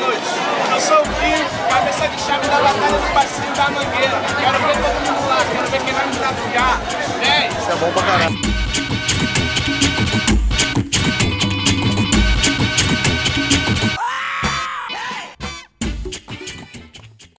noite. Eu sou o Guinho, cabeça de chave da Batalha do parceiro da Mangueira. Quero ver todo mundo lá, quero ver quem vai me desafiar. Vem! Isso é bom pra caralho.